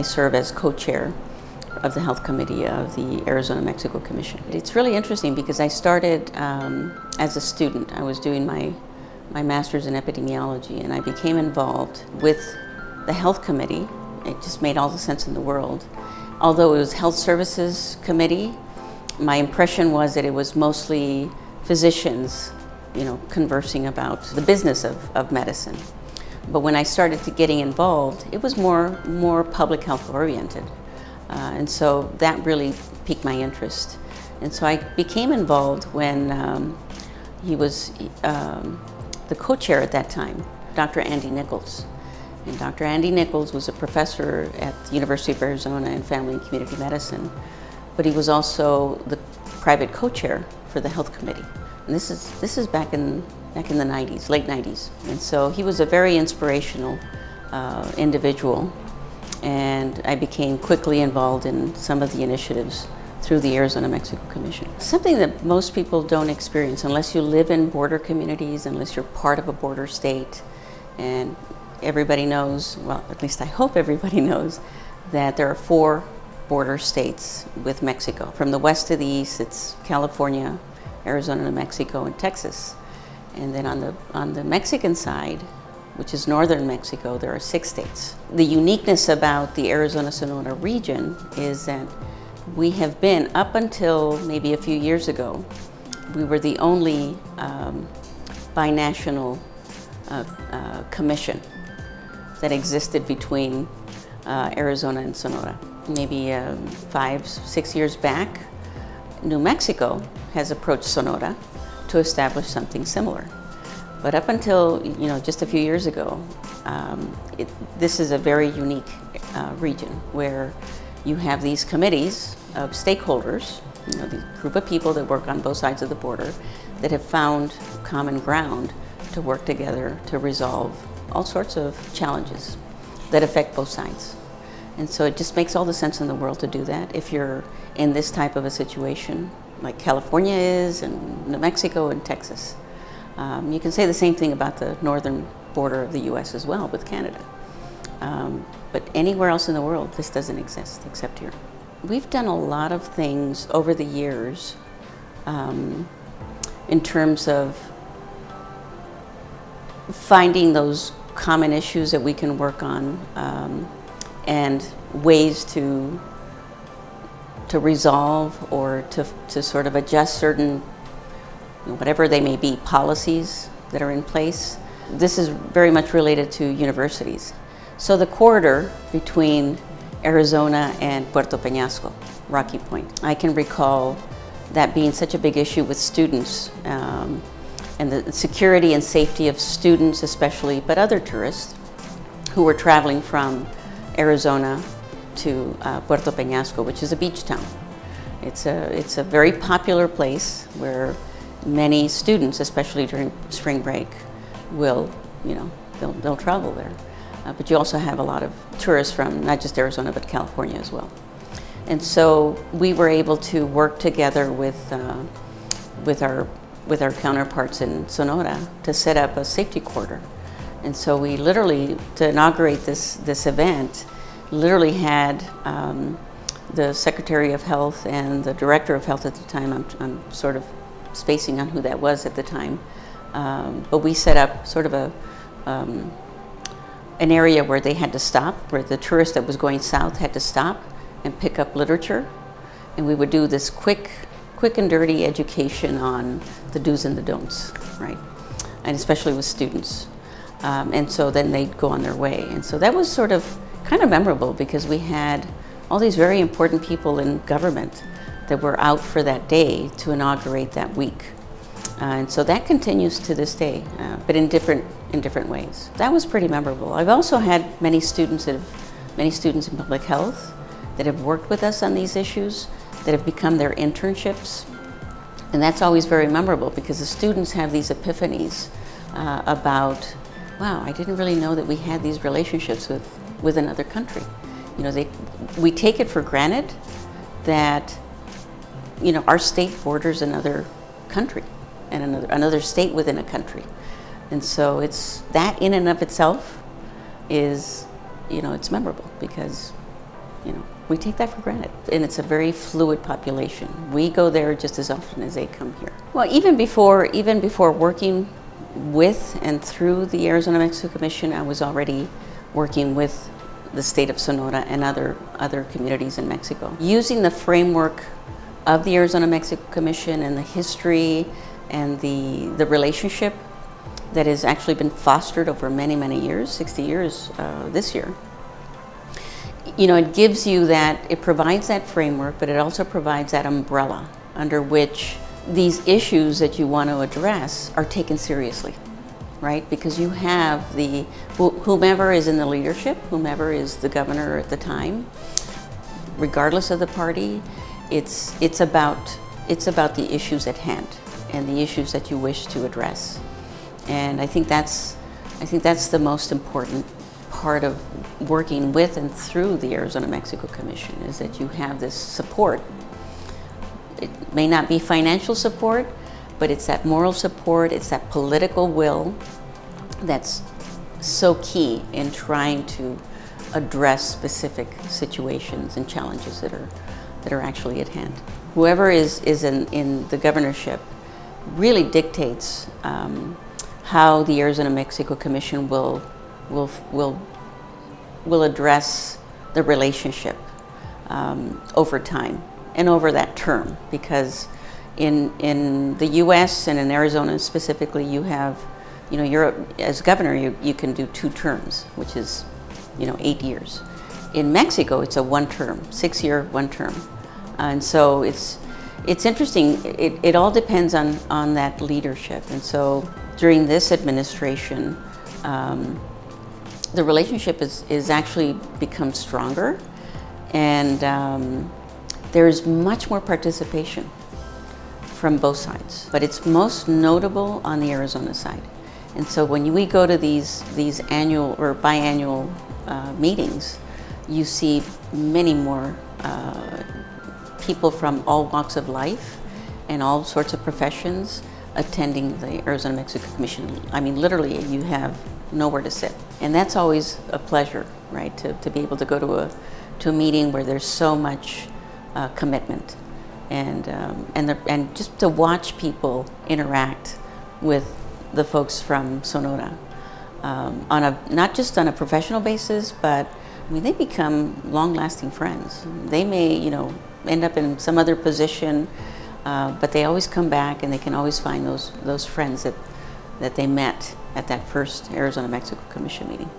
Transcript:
I serve as co-chair of the Health Committee of the Arizona-Mexico Commission. It's really interesting because I started um, as a student. I was doing my, my master's in epidemiology and I became involved with the Health Committee. It just made all the sense in the world. Although it was Health Services Committee, my impression was that it was mostly physicians, you know, conversing about the business of, of medicine. But when I started to getting involved, it was more, more public health oriented. Uh, and so that really piqued my interest. And so I became involved when um, he was um, the co-chair at that time, Dr. Andy Nichols. And Dr. Andy Nichols was a professor at the University of Arizona in Family and Community Medicine, but he was also the private co-chair for the health committee. And this is, this is back in, back in the 90s, late 90s. And so he was a very inspirational uh, individual and I became quickly involved in some of the initiatives through the Arizona-Mexico Commission. Something that most people don't experience unless you live in border communities, unless you're part of a border state, and everybody knows, well, at least I hope everybody knows, that there are four border states with Mexico. From the west to the east, it's California, Arizona, New Mexico, and Texas. And then on the, on the Mexican side, which is northern Mexico, there are six states. The uniqueness about the Arizona-Sonora region is that we have been, up until maybe a few years ago, we were the only um, binational uh, uh, commission that existed between uh, Arizona and Sonora. Maybe um, five, six years back, New Mexico has approached Sonora to establish something similar. But up until you know just a few years ago, um, it, this is a very unique uh, region where you have these committees of stakeholders, you know, the group of people that work on both sides of the border that have found common ground to work together to resolve all sorts of challenges that affect both sides. And so it just makes all the sense in the world to do that if you're in this type of a situation like California is and New Mexico and Texas. Um, you can say the same thing about the northern border of the U.S. as well with Canada. Um, but anywhere else in the world, this doesn't exist except here. We've done a lot of things over the years um, in terms of finding those common issues that we can work on um, and ways to to resolve or to, to sort of adjust certain whatever they may be, policies that are in place. This is very much related to universities. So the corridor between Arizona and Puerto Peñasco, Rocky Point, I can recall that being such a big issue with students um, and the security and safety of students especially, but other tourists who were traveling from Arizona to uh, Puerto Peñasco, which is a beach town. It's a, it's a very popular place where many students, especially during spring break, will, you know, they'll, they'll travel there. Uh, but you also have a lot of tourists from not just Arizona, but California as well. And so we were able to work together with, uh, with, our, with our counterparts in Sonora to set up a safety corridor. And so we literally, to inaugurate this, this event, literally had um, the Secretary of Health and the Director of Health at the time, I'm, I'm sort of spacing on who that was at the time. Um, but we set up sort of a um, an area where they had to stop, where the tourist that was going south had to stop and pick up literature, and we would do this quick, quick and dirty education on the do's and the don'ts, right? And especially with students. Um, and so then they'd go on their way. And so that was sort of kind of memorable because we had all these very important people in government that were out for that day to inaugurate that week. Uh, and so that continues to this day, uh, but in different, in different ways. That was pretty memorable. I've also had many students that have, many students in public health that have worked with us on these issues, that have become their internships. And that's always very memorable because the students have these epiphanies uh, about, wow, I didn't really know that we had these relationships with, with another country. You know, they, we take it for granted that you know, our state borders another country and another, another state within a country. And so it's that in and of itself is, you know, it's memorable because you know, we take that for granted. And it's a very fluid population. We go there just as often as they come here. Well, even before, even before working with and through the Arizona Mexico Commission, I was already working with the state of Sonora and other, other communities in Mexico. Using the framework of the Arizona Mexico Commission and the history and the, the relationship that has actually been fostered over many, many years, 60 years uh, this year. You know, it gives you that, it provides that framework, but it also provides that umbrella under which these issues that you want to address are taken seriously, right? Because you have the, whomever is in the leadership, whomever is the governor at the time, regardless of the party, it's, it's, about, it's about the issues at hand and the issues that you wish to address. And I think that's, I think that's the most important part of working with and through the Arizona Mexico Commission is that you have this support. It may not be financial support, but it's that moral support, it's that political will that's so key in trying to address specific situations and challenges that are, that are actually at hand. Whoever is, is in, in the governorship really dictates um, how the Arizona Mexico Commission will, will, will, will address the relationship um, over time and over that term because in, in the US and in Arizona specifically you have, you know, you're, as governor you, you can do two terms, which is, you know, eight years. In Mexico it's a one term, six year, one term. And so it's, it's interesting, it, it all depends on, on that leadership. And so during this administration, um, the relationship is, is actually become stronger and um, there's much more participation from both sides. But it's most notable on the Arizona side. And so when we go to these, these annual or biannual uh, meetings, you see many more uh, people from all walks of life and all sorts of professions attending the Arizona Mexico Commission. I mean, literally, you have nowhere to sit. And that's always a pleasure, right, to, to be able to go to a, to a meeting where there's so much uh, commitment and, um, and, the, and just to watch people interact with the folks from Sonora um, on a, not just on a professional basis, but I mean, they become long-lasting friends. They may, you know, end up in some other position uh, but they always come back and they can always find those, those friends that, that they met at that first Arizona Mexico Commission meeting.